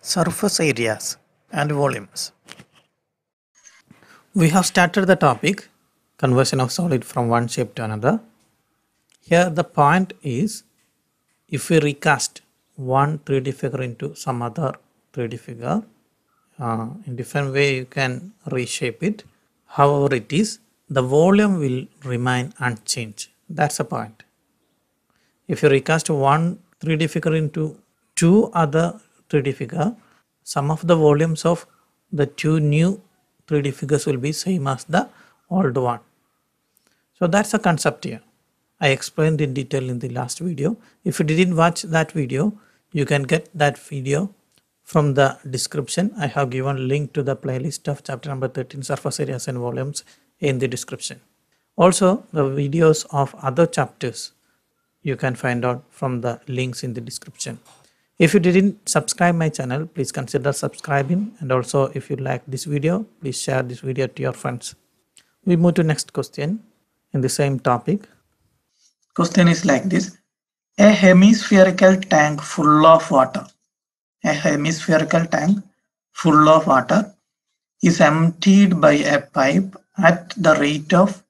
surface areas and volumes. We have started the topic conversion of solid from one shape to another. Here the point is if we recast one 3D figure into some other 3D figure uh, in different way you can reshape it however it is the volume will remain unchanged that's the point if you recast one 3D figure into two other 3D figure, some of the volumes of the two new 3D figures will be same as the old one. So that's the concept here. I explained in detail in the last video. If you didn't watch that video, you can get that video from the description. I have given link to the playlist of chapter number 13 surface areas and volumes in the description. Also the videos of other chapters you can find out from the links in the description. If you didn't subscribe my channel, please consider subscribing and also if you like this video, please share this video to your friends. We move to next question in the same topic. Question is like this. A hemispherical tank full of water. A hemispherical tank full of water is emptied by a pipe at the rate of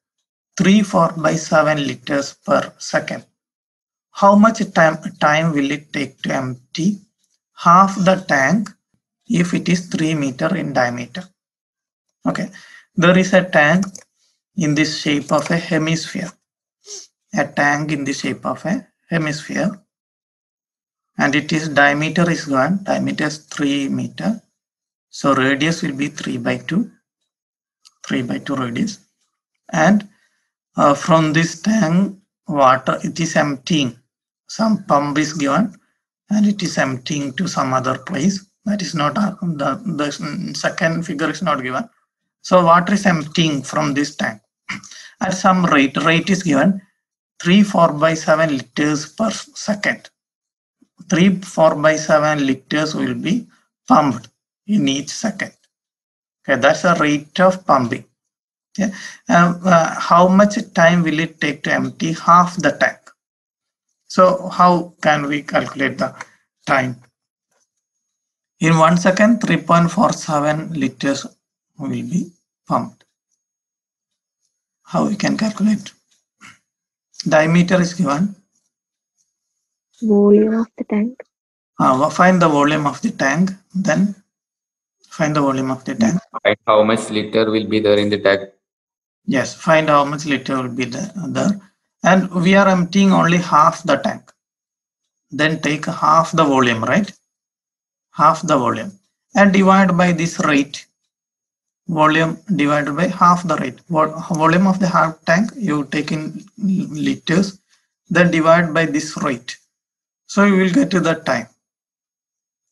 3 4 by 7 liters per second how much time, time will it take to empty half the tank if it is 3 meter in diameter? Okay, there is a tank in this shape of a hemisphere. A tank in the shape of a hemisphere and it is diameter is 1, diameter is 3 meter. So radius will be 3 by 2, 3 by 2 radius. And uh, from this tank water it is emptying. Some pump is given and it is emptying to some other place. That is not uh, the, the second figure is not given. So water is emptying from this tank. At some rate rate is given 3 4 by 7 liters per second. 3 4 by 7 liters will be pumped in each second. Okay that's the rate of pumping okay uh, uh, how much time will it take to empty half the tank so how can we calculate the time? In one second, 3.47 liters will be pumped. How we can calculate? Diameter is given. Volume of the tank. Uh, find the volume of the tank, then find the volume of the tank. Find how much liter will be there in the tank. Yes, find how much liter will be there. there and we are emptying only half the tank. Then take half the volume right? Half the volume and divide by this rate. Volume divided by half the rate. Volume of the half tank you take in liters then divide by this rate. So you will get to the time.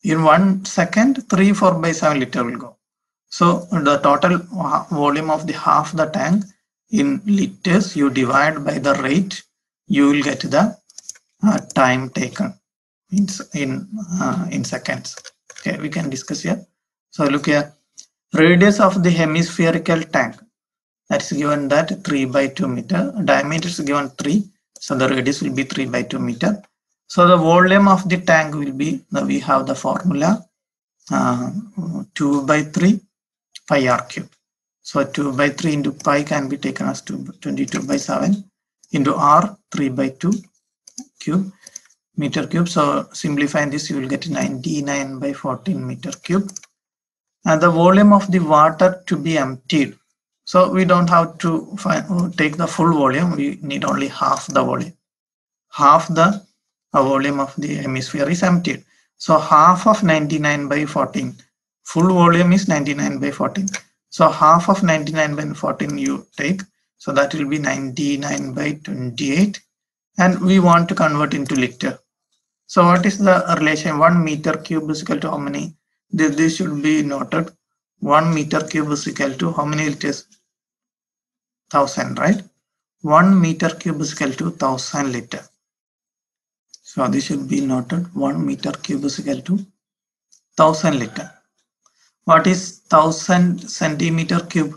In one second 3 4 by 7 liter will go so the total volume of the half the tank in liters you divide by the rate you will get the uh, time taken in in uh, in seconds. Okay we can discuss here. So look here. Radius of the hemispherical tank that is given that 3 by 2 meter. Diameter is given 3 so the radius will be 3 by 2 meter. So the volume of the tank will be we have the formula uh, 2 by 3 pi r cube so 2 by 3 into pi can be taken as 22 by 7 into r 3 by 2 cube meter cube. So simplifying this, you will get 99 by 14 meter cube. And the volume of the water to be emptied. So we don't have to find, take the full volume. We need only half the volume. Half the volume of the hemisphere is emptied. So half of 99 by 14. Full volume is 99 by 14. So half of 99 by 14 you take. So that will be 99 by 28. And we want to convert into liter. So what is the relation? 1 meter cube is equal to how many? This, this should be noted. 1 meter cube is equal to how many liters? 1000, right? 1 meter cube is equal to 1000 liter. So this should be noted. 1 meter cube is equal to 1000 liter. What is 1000 centimeter cube?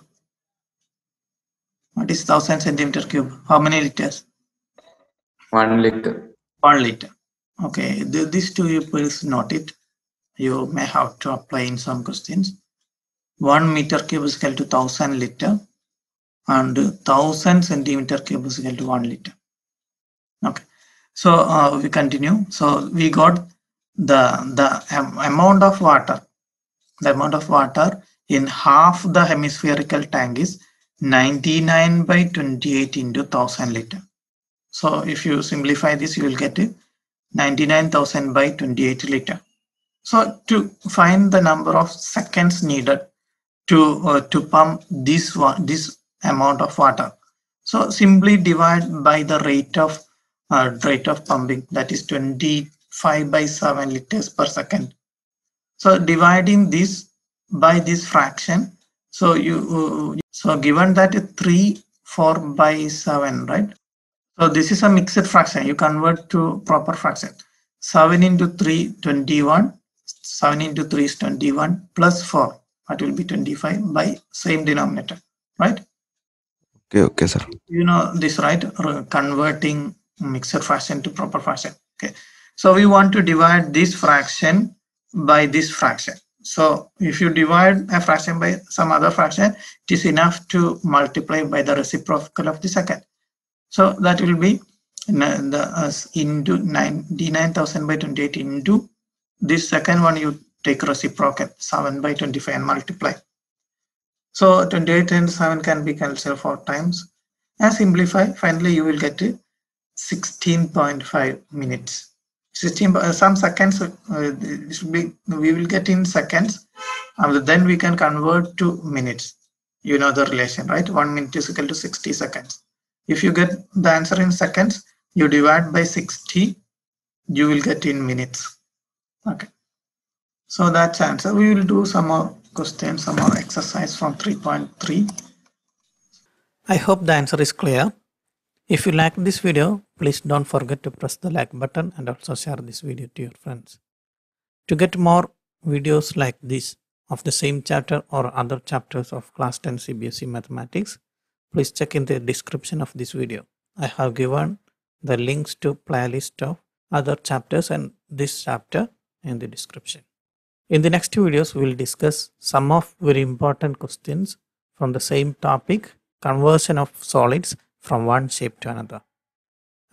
What is 1000 centimeter cube? How many liters? 1 liter. 1 liter. Okay, these two you please note it. you may have to apply in some questions. One meter cube is equal to thousand liter and thousand centimeter cube is equal to one liter. Okay, so uh, we continue. So we got the the am- amount of water, the amount of water in half the hemispherical tank is 99 by 28 into 1000 liter. So if you simplify this, you will get it 99,000 by 28 liter. So to find the number of seconds needed to uh, to pump this this amount of water, so simply divide by the rate of uh, rate of pumping that is 25 by 7 liters per second. So dividing this by this fraction, so you so given that 3 4 by 7 right so this is a mixed fraction. You convert to proper fraction. 7 into 3, 21. 7 into 3 is 21 plus 4. That will be 25 by same denominator. Right? Okay, okay, sir. You know this, right? Converting mixed fraction to proper fraction. Okay. So we want to divide this fraction by this fraction. So if you divide a fraction by some other fraction, it is enough to multiply by the reciprocal of the second. So that will be the uh, into 99,000 by 28 into this second one you take reciprocal 7 by 25 and multiply. So 28 and 7 can be cancelled four times and simplify. Finally, you will get it 16.5 minutes. 16 uh, some seconds uh, be we will get in seconds and then we can convert to minutes. You know the relation right? One minute is equal to 60 seconds. If you get the answer in seconds you divide by 60 you will get in minutes. Okay. So that's answer. We will do some more questions some more exercise from 3.3 I hope the answer is clear. If you like this video, please don't forget to press the like button and also share this video to your friends. To get more videos like this of the same chapter or other chapters of class 10 CBSE mathematics, please check in the description of this video. I have given the links to playlist of other chapters and this chapter in the description. In the next videos, we will discuss some of very important questions from the same topic conversion of solids from one shape to another.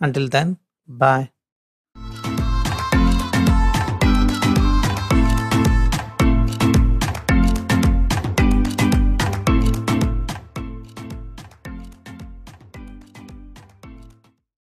Until then, bye.